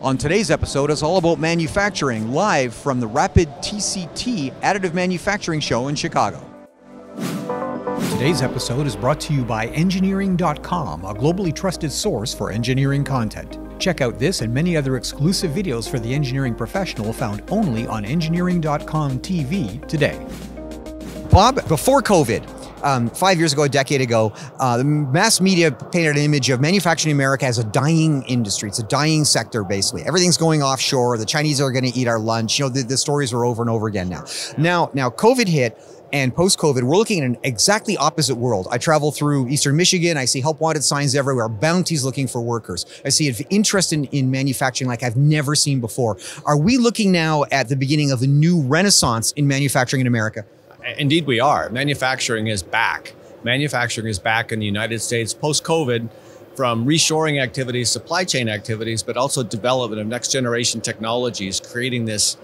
On today's episode, it's all about manufacturing, live from the Rapid TCT Additive Manufacturing Show in Chicago. Today's episode is brought to you by Engineering.com, a globally trusted source for engineering content. Check out this and many other exclusive videos for the engineering professional found only on Engineering.com TV today. Bob, before COVID, um, five years ago, a decade ago, uh, the mass media painted an image of manufacturing in America as a dying industry. It's a dying sector, basically. Everything's going offshore. The Chinese are going to eat our lunch. You know, the, the stories are over and over again now. Now, now, COVID hit. And post COVID, we're looking at an exactly opposite world. I travel through Eastern Michigan. I see help wanted signs everywhere, bounties looking for workers. I see interest in, in manufacturing like I've never seen before. Are we looking now at the beginning of a new renaissance in manufacturing in America? Indeed, we are. Manufacturing is back. Manufacturing is back in the United States post COVID from reshoring activities, supply chain activities, but also development of next generation technologies, creating this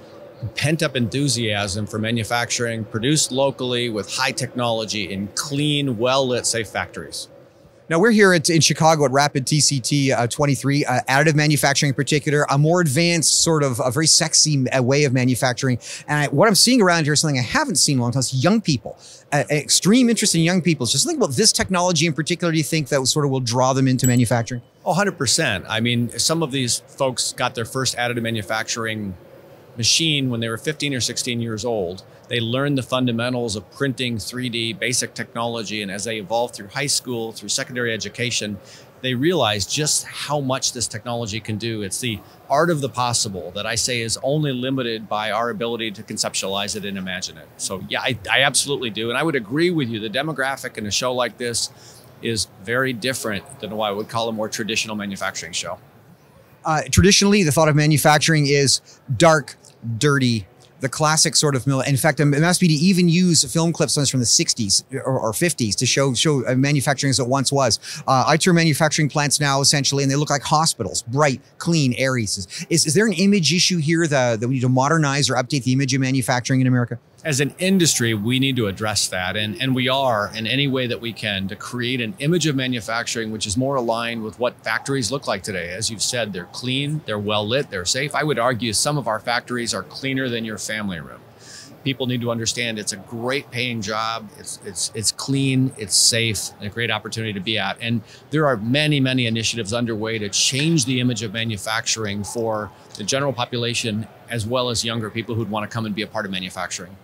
pent up enthusiasm for manufacturing produced locally with high technology in clean, well lit, safe factories. Now we're here at, in Chicago at Rapid TCT uh, 23, uh, additive manufacturing in particular, a more advanced sort of a very sexy uh, way of manufacturing. And I, what I'm seeing around here is something I haven't seen in a long time. It's young people, uh, extreme interest in young people. Just think about this technology in particular. Do you think that sort of will draw them into manufacturing? Oh, 100%. I mean, some of these folks got their first additive manufacturing machine when they were 15 or 16 years old. They learned the fundamentals of printing, 3D, basic technology, and as they evolved through high school, through secondary education, they realized just how much this technology can do. It's the art of the possible that I say is only limited by our ability to conceptualize it and imagine it. So, yeah, I, I absolutely do. And I would agree with you. The demographic in a show like this is very different than what I would call a more traditional manufacturing show. Uh, traditionally, the thought of manufacturing is dark, dirty, the classic sort of mill. In fact, be to even use film clips from the 60s or, or 50s to show show uh, manufacturing as it once was. Uh, I tour manufacturing plants now essentially, and they look like hospitals, bright, clean, airy. Is, is there an image issue here that, that we need to modernize or update the image of manufacturing in America? As an industry, we need to address that. And, and we are in any way that we can to create an image of manufacturing which is more aligned with what factories look like today. As you've said, they're clean, they're well lit, they're safe. I would argue some of our factories are cleaner than your family room. People need to understand it's a great paying job. It's it's it's clean, it's safe, and a great opportunity to be at. And there are many, many initiatives underway to change the image of manufacturing for the general population as well as younger people who'd want to come and be a part of manufacturing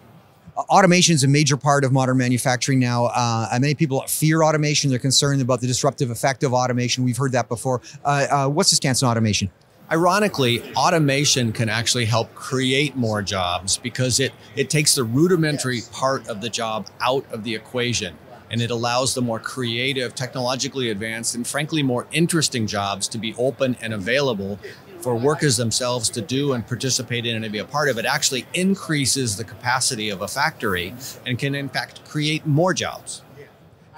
automation is a major part of modern manufacturing now. Uh, many people fear automation. They're concerned about the disruptive effect of automation. We've heard that before. Uh, uh, what's the stance on automation? Ironically, automation can actually help create more jobs because it, it takes the rudimentary part of the job out of the equation and it allows the more creative, technologically advanced, and frankly more interesting jobs to be open and available for workers themselves to do and participate in and be a part of, it actually increases the capacity of a factory and can, in fact, create more jobs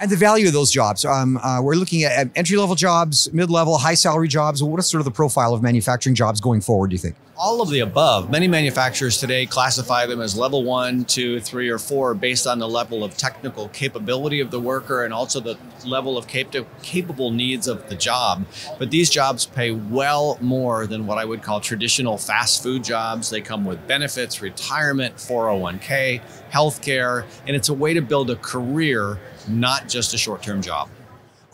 and the value of those jobs. Um, uh, we're looking at entry level jobs, mid level, high salary jobs. What is sort of the profile of manufacturing jobs going forward, do you think? All of the above. Many manufacturers today classify them as level one, two, three, or four based on the level of technical capability of the worker and also the level of cap- capable needs of the job. But these jobs pay well more than what I would call traditional fast food jobs. They come with benefits, retirement, 401k, healthcare, and it's a way to build a career not just a short-term job.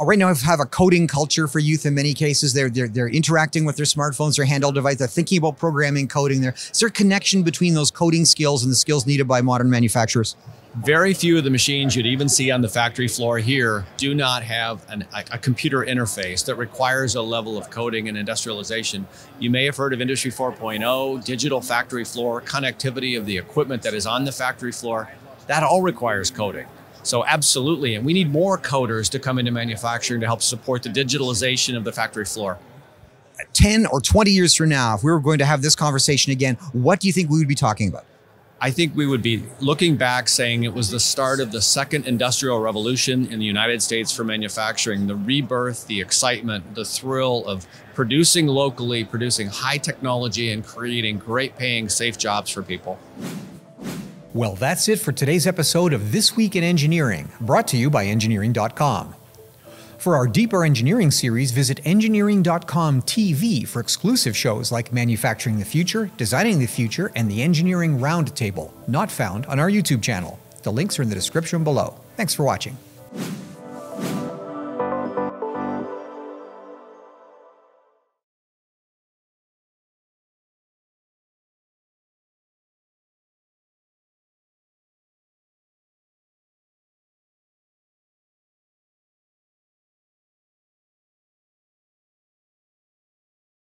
Right now, have a coding culture for youth in many cases. They're, they're, they're interacting with their smartphones, their handheld device. They're thinking about programming, coding. There is there a connection between those coding skills and the skills needed by modern manufacturers? Very few of the machines you'd even see on the factory floor here do not have an, a, a, computer interface that requires a level of coding and industrialization. You may have heard of Industry 4.0, digital factory floor, connectivity of the equipment that is on the factory floor. That all requires coding. So absolutely, and we need more coders to come into manufacturing to help support the digitalization of the factory floor. 10 or 20 years from now, if we were going to have this conversation again, what do you think we would be talking about? I think we would be looking back saying it was the start of the second industrial revolution in the United States for manufacturing, the rebirth, the excitement, the thrill of producing locally, producing high technology, and creating great paying, safe jobs for people. Well, that's it for today's episode of This Week in Engineering, brought to you by Engineering.com. For our Deeper Engineering series, visit engineering.com TV for exclusive shows like Manufacturing the Future, Designing the Future, and the Engineering Roundtable, not found on our YouTube channel. The links are in the description below. Thanks for watching.